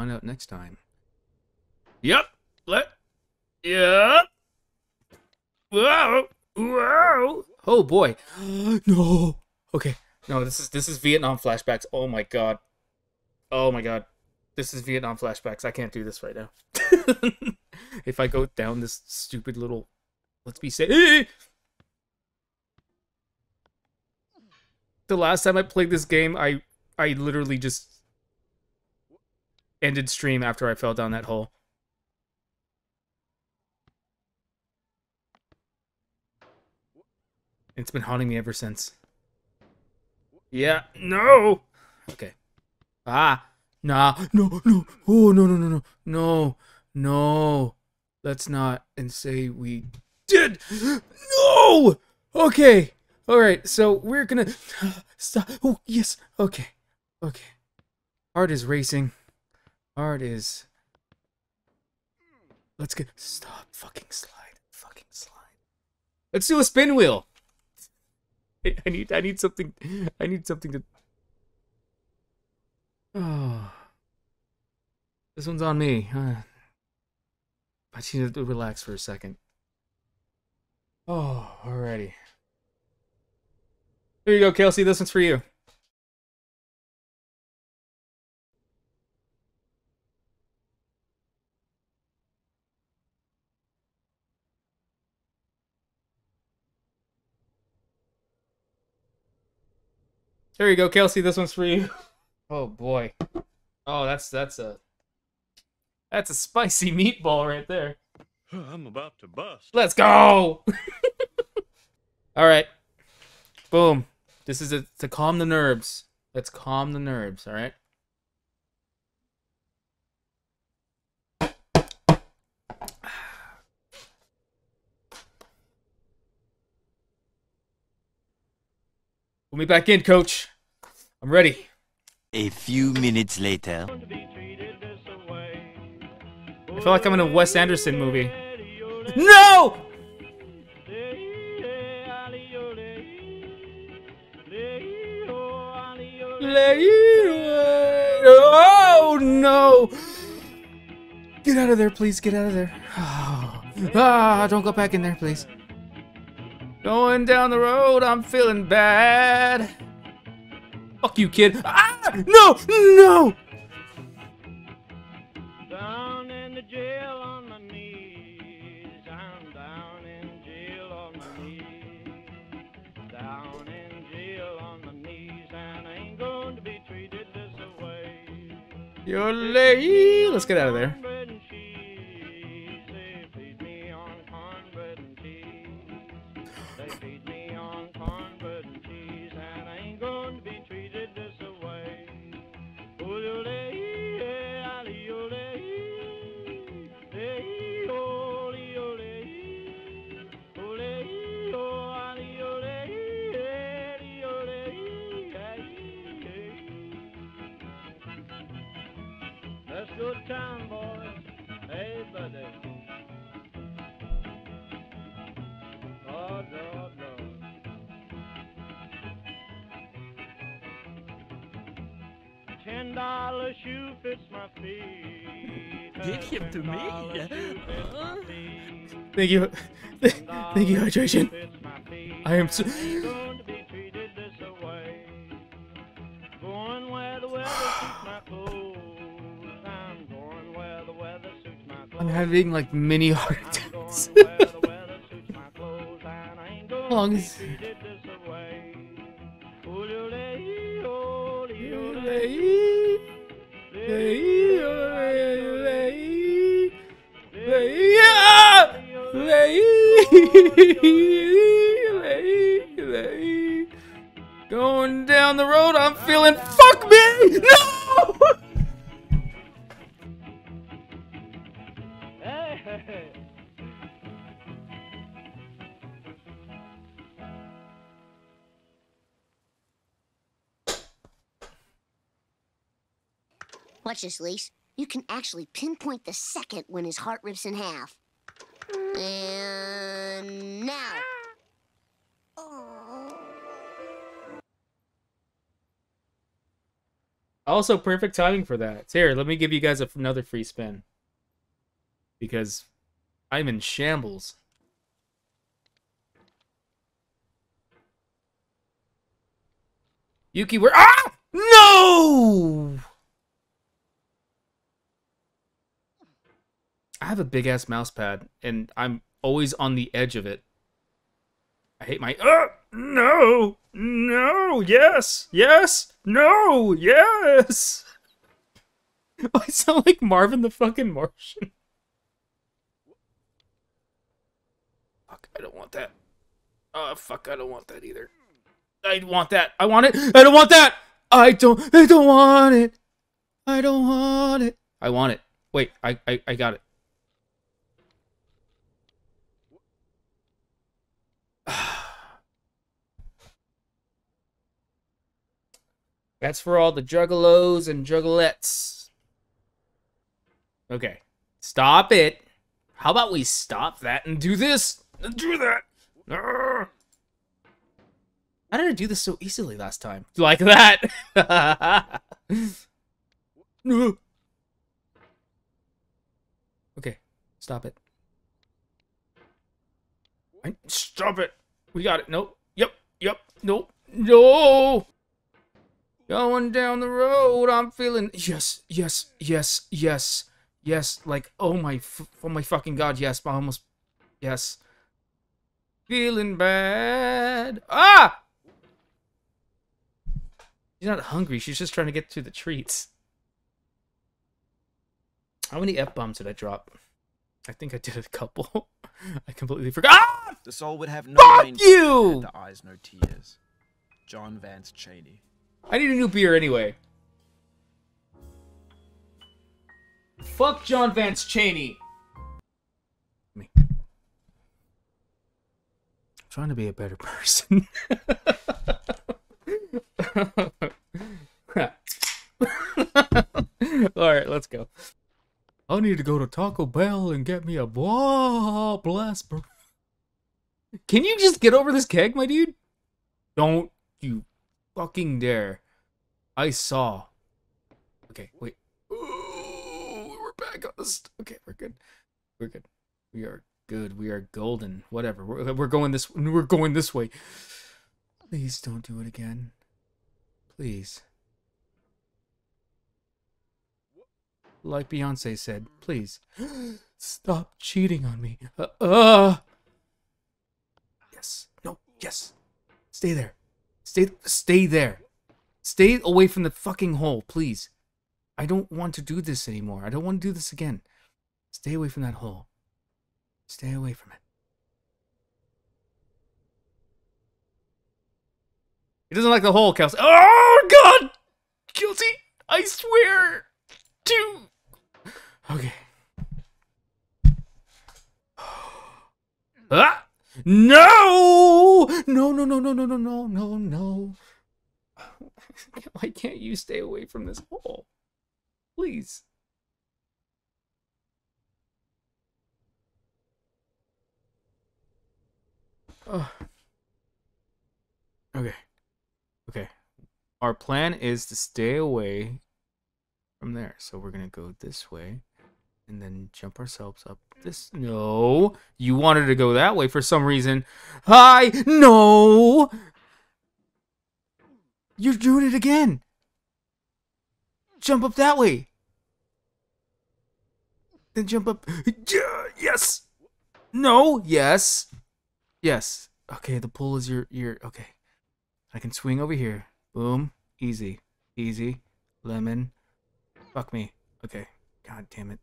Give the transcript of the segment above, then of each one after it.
Find out next time. Yep. Let. Yep. Whoa. Whoa. Oh boy. no. Okay. No, this is this is Vietnam flashbacks. Oh my god. Oh my god. This is Vietnam flashbacks. I can't do this right now. if I go down this stupid little let's be safe. The last time I played this game, I I literally just ended stream after I fell down that hole. It's been haunting me ever since. Yeah, no. Okay. Ah, nah, no, no. Oh, no, no, no, no, no, no. Let's not and say we did. No. Okay. All right. So we're gonna stop. Oh, yes. Okay. Okay. Heart is racing. Heart is. Let's get. Stop. Fucking slide. Fucking slide. Let's do a spin wheel. I need. I need something. I need something to. Oh. This one's on me. Uh, I need to relax for a second. Oh, alrighty. Here you go, Kelsey. This one's for you. There you go, Kelsey. This one's for you. Oh boy. Oh, that's that's a that's a spicy meatball right there. I'm about to bust. Let's go. all right. Boom. This is a, to calm the nerves. Let's calm the nerves. All right. Put me back in, coach. I'm ready. A few minutes later. I feel like I'm in a Wes Anderson movie. No! Oh no! Get out of there, please. Get out of there. Ah, don't go back in there, please. Going down the road, I'm feeling bad. Fuck you, kid. Ah! No! No! Down in the jail on my knees. Dollar shoe fits my feet. Give him to me. $10 shoe fits my feet. Thank you. Thank you, hydration. Fits my feet. I am so. Ain't going to be treated this way. Going where the weather suits my clothes. I'm going where the weather suits my clothes. I'm having like mini heart I'm attacks. going where the Going down the road, I'm feeling fuck me. No. Hey. Watch this, Lise. You can actually pinpoint the second when his heart rips in half. Mm. And Also, perfect timing for that. Here, let me give you guys a, another free spin. Because I'm in shambles. Yuki, where? Ah! No! I have a big ass mouse pad, and I'm always on the edge of it. I hate my. Uh, no! No! Yes! Yes! No! Yes! I sound like Marvin the fucking Martian. Fuck, I don't want that. Oh, fuck, I don't want that either. I want that. I want it. I don't want that. I don't. I don't want it. I don't want it. I want it. Wait, I I, I got it. That's for all the juggalos and juggalettes. Okay. Stop it. How about we stop that and do this? And do that. Arrgh. How did I do this so easily last time? Like that. okay. Stop it. Stop it. We got it. Nope. Yep. Yep. Nope. No. Going down the road, I'm feeling yes, yes, yes, yes, yes. Like oh my, f- oh my fucking god, yes. I almost, yes. Feeling bad. Ah! She's not hungry. She's just trying to get to the treats. How many f bombs did I drop? I think I did a couple. I completely forgot. Ah! The soul would have no Fuck you! The eyes no tears. John Vance Cheney. I need a new beer anyway. Fuck John Vance Cheney. Me. trying to be a better person. All right, let's go. I need to go to Taco Bell and get me a blah blast. Can you just get over this keg, my dude? Don't you fucking dare. I saw. Okay, wait. Ooh, we're back on this. Okay, we're good. We're good. We are good. We are golden. Whatever. We're, we're going this. We're going this way. Please don't do it again. Please. Like Beyonce said, please stop cheating on me. Uh, uh. Yes. No. Yes. Stay there. Stay. Stay there. Stay away from the fucking hole, please. I don't want to do this anymore. I don't want to do this again. Stay away from that hole. Stay away from it. He doesn't like the hole, Kelsey. Oh God, Guilty! I swear to. Okay. Ah! No! No! No! No! No! No! No! No! No! No! Why can't you stay away from this hole? Please. Oh. Okay. Okay. Our plan is to stay away from there. So we're going to go this way and then jump ourselves up this. No. You wanted to go that way for some reason. Hi. No. You're doing it again. Jump up that way. Then jump up. Yes. No. Yes. Yes. Okay, the pull is your your okay. I can swing over here. Boom. Easy. Easy. Lemon. Fuck me. Okay. God damn it.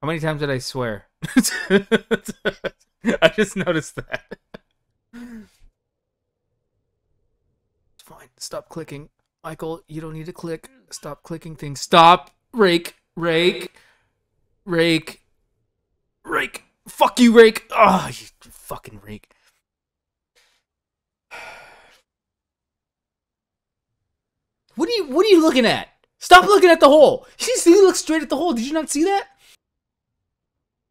How many times did I swear? I just noticed that. It's fine. Stop clicking. Michael, you don't need to click. Stop clicking things. Stop. Rake. Rake. Rake. Rake. Fuck you, Rake. Oh, you fucking Rake. What are you what are you looking at? Stop looking at the hole. You see he looks straight at the hole. Did you not see that?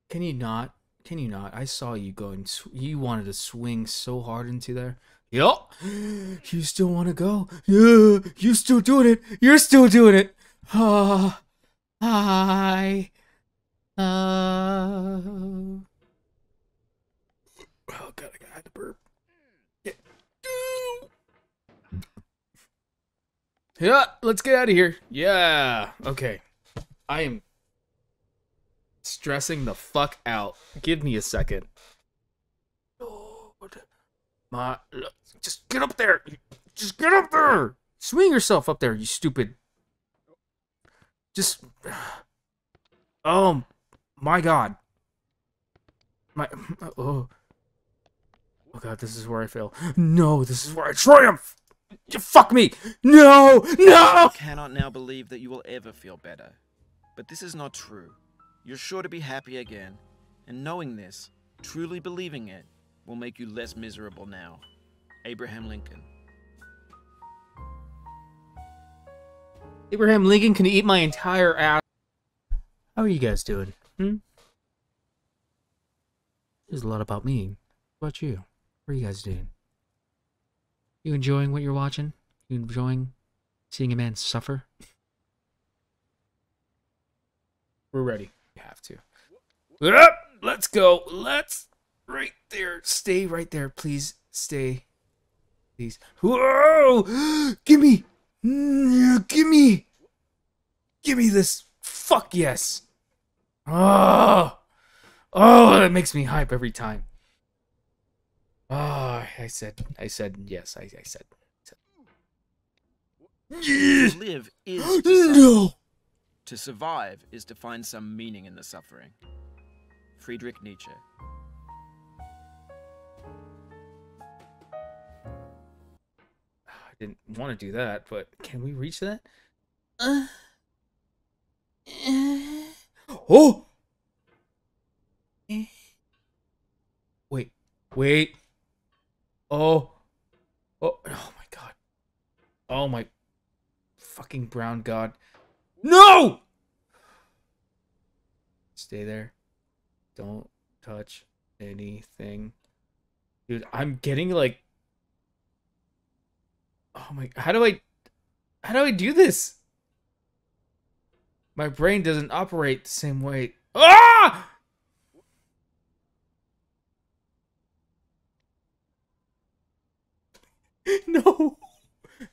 Can you not? Can you not? I saw you go and you wanted to swing so hard into there. Yup. You still want to go? Yeah. You still doing it? You're still doing it. Ah. hi. Uh. Oh god, I got to burp. Yeah. Yeah, let's get out of here. Yeah. Okay. I am stressing the fuck out. Give me a second. Lord. My, just get up there. Just get up there. Swing yourself up there, you stupid. Just. Oh my god. My. Oh. Oh god, this is where I fail. No, this is where I triumph. You fuck me. No, no. I cannot now believe that you will ever feel better. But this is not true. You're sure to be happy again. And knowing this, truly believing it, will make you less miserable now. Abraham Lincoln. Abraham Lincoln can eat my entire ass. How are you guys doing? Hmm? There's a lot about me. What about you? What are you guys doing? You enjoying what you're watching? You enjoying seeing a man suffer? We're ready. Have to. Let's go. Let's right there. Stay right there, please. Stay. Please. Whoa! Give me. Mm, Give me. Give me this. Fuck yes. Oh. Oh, that makes me hype every time. Oh, I said, I said yes. I, I said. I said. live is. No. To survive is to find some meaning in the suffering. Friedrich Nietzsche. I didn't want to do that, but can we reach that? Uh, oh! Wait, wait. Oh. Oh, oh my god. Oh my fucking brown god. No! Stay there. Don't touch anything. Dude, I'm getting like Oh my how do I how do I do this? My brain doesn't operate the same way. Ah! No.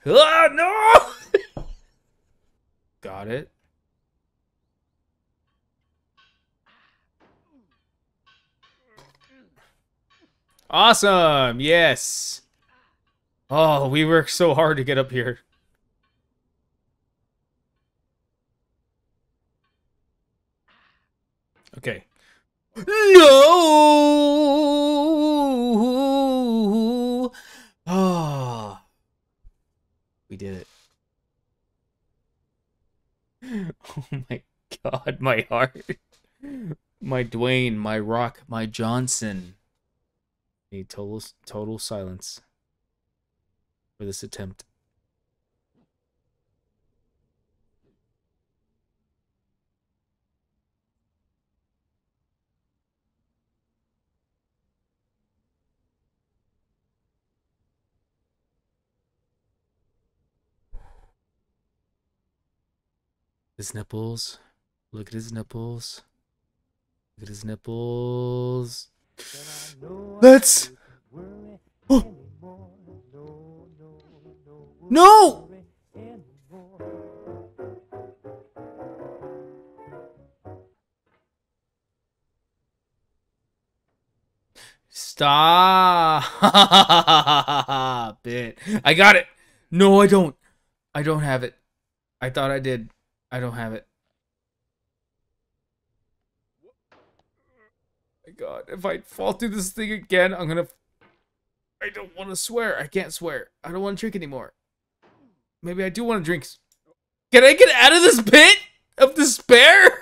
Ah, no. Got it. Awesome. Yes. Oh, we worked so hard to get up here. Okay. No. Ah. We did it. Oh my god, my heart. My Dwayne, my Rock, my Johnson. Need total total silence for this attempt. His nipples. Look at his nipples. Look at his nipples. Let's. Oh. No! Stop it. I got it. No, I don't. I don't have it. I thought I did. I don't have it. My God, if I fall through this thing again, I'm gonna. I don't want to swear. I can't swear. I don't want to drink anymore. Maybe I do want to drink. Can I get out of this pit of despair?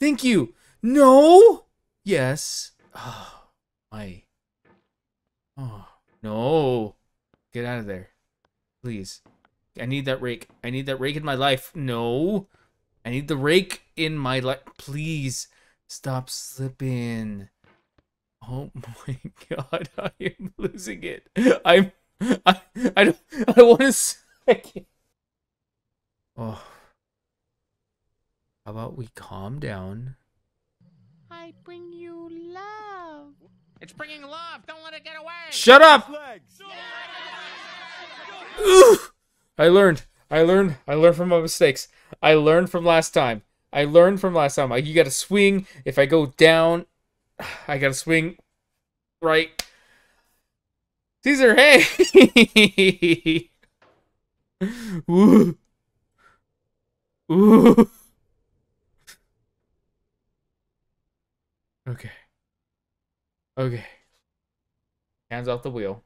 Thank you. No. Yes. Oh, my. Oh no. Get out of there, please. I need that rake. I need that rake in my life. No. I need the rake in my life. Please stop slipping. Oh my god, I am losing it. I'm I I don't I want to second. Oh. How about we calm down? I bring you love. It's bringing love. Don't let it get away. Shut up! Ooh! I learned. I learned. I learned from my mistakes. I learned from last time. I learned from last time. Like, You got to swing. If I go down, I got to swing right. Caesar, hey! Ooh. Ooh. Okay. Okay. Hands off the wheel.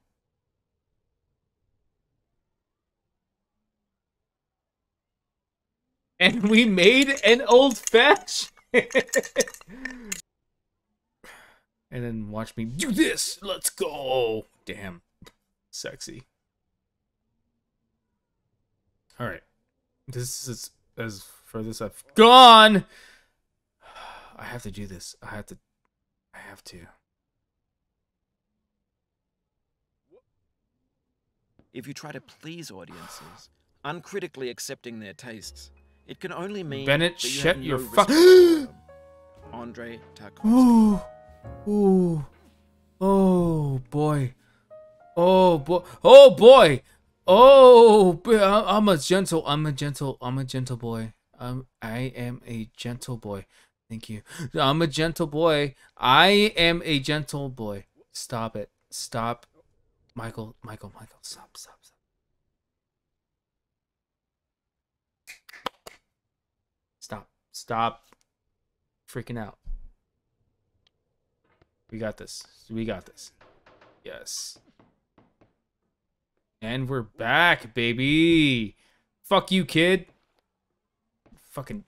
And we made an old fashioned. and then watch me do this. Let's go. Damn. Sexy. All right. This is as further as I've gone. I have to do this. I have to. I have to. If you try to please audiences, uncritically accepting their tastes, it can only mean Bennett, you shut your no fu- respect for them. Andre Tarkovsky. Ooh, ooh, oh boy, oh boy, oh boy, oh. I'm a gentle. I'm a gentle. I'm a gentle boy. I'm. I am a gentle boy. Thank you. I'm a gentle boy. I am a gentle boy. Stop it. Stop, Michael. Michael. Michael. Stop. Stop. Stop. Freaking out. We got this. We got this. Yes. And we're back, baby. Fuck you, kid. Fucking.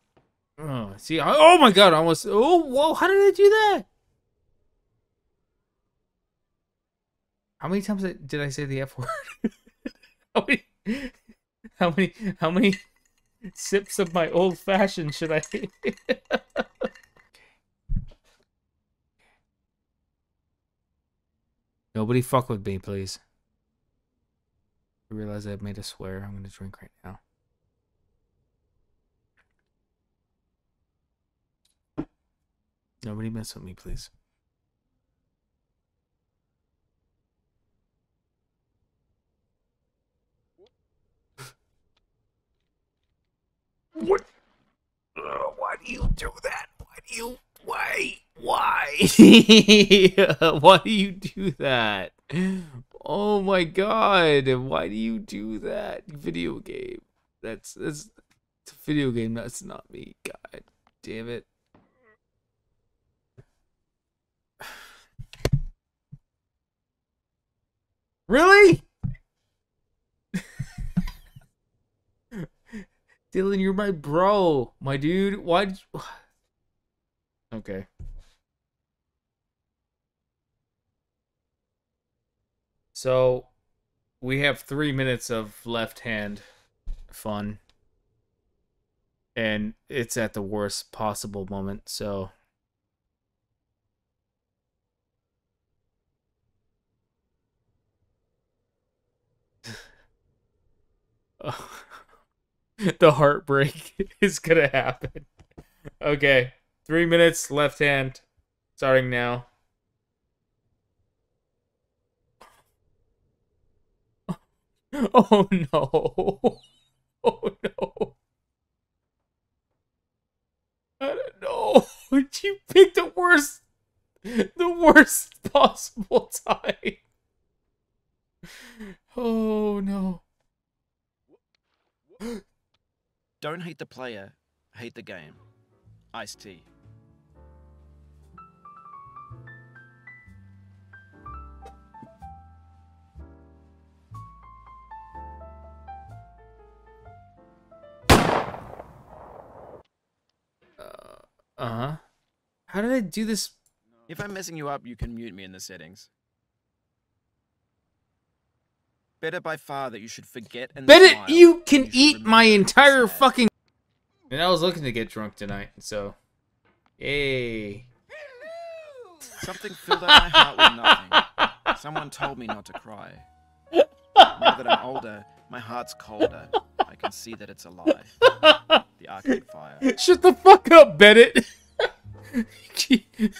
Oh, see. I- Oh my god! I almost. Oh, whoa! How did I do that? How many times did I say the F word? how many? How many? How many sips of my old fashioned should I? Nobody fuck with me, please. I realize I've made a swear. I'm gonna drink right now. Nobody mess with me, please. What? Uh, why do you do that? Why do you? Why? Why? why do you do that? Oh my god! Why do you do that? Video game. That's that's it's a video game. That's not me. God damn it. Really? Dylan, you're my bro, my dude. Why? Okay. So, we have three minutes of left hand fun, and it's at the worst possible moment. So. Oh. the heartbreak is gonna happen. Okay, three minutes left hand, starting now. Oh no! Oh no! I don't know. You picked the worst, the worst possible time. Oh no! Don't hate the player, hate the game. Ice-T. Uh huh. How did I do this? If I'm messing you up, you can mute me in the settings. Better by far that you should forget and Bet smile you can should eat my entire sad. fucking. And I was looking to get drunk tonight, so. Yay. Something filled up my heart with nothing. Someone told me not to cry. Now that I'm older, my heart's colder. I can see that it's a lie. The Arcade Fire. Shut the fuck up, Bennett.